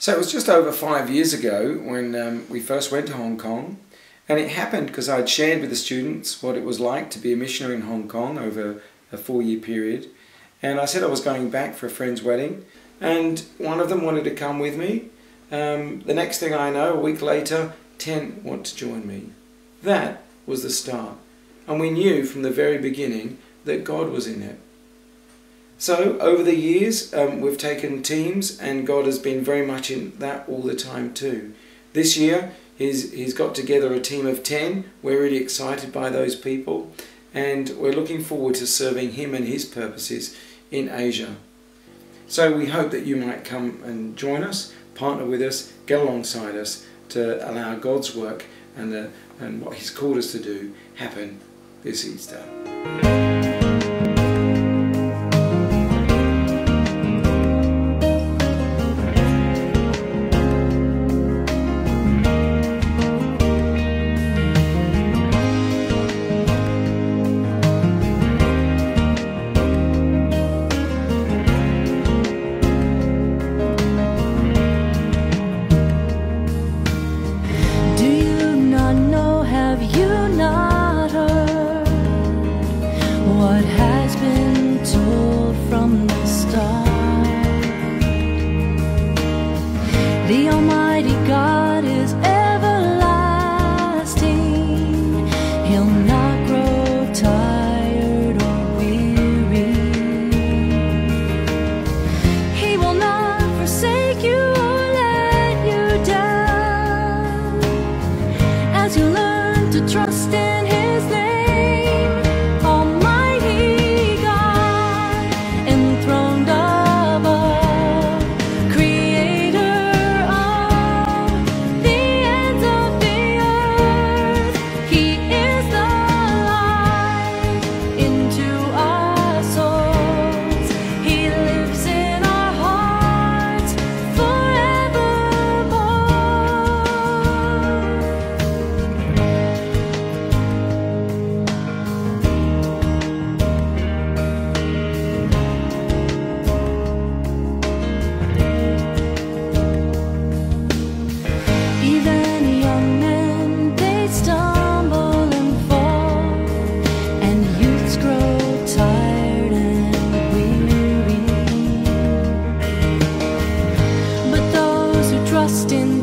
So it was just over five years ago when um, we first went to Hong Kong, and it happened because I'd shared with the students what it was like to be a missionary in Hong Kong over a four year period. And I said I was going back for a friend's wedding, and one of them wanted to come with me. Um, the next thing I know, a week later, 10 want to join me. That was the start. And we knew from the very beginning that God was in it. So, over the years, um, we've taken teams, and God has been very much in that all the time too. This year, he's, he's got together a team of 10. We're really excited by those people, and we're looking forward to serving Him and His purposes in Asia. So, we hope that you might come and join us, partner with us, get alongside us to allow God's work and, the, and what He's called us to do happen this Easter. The Almighty God is everlasting. He'll not lost in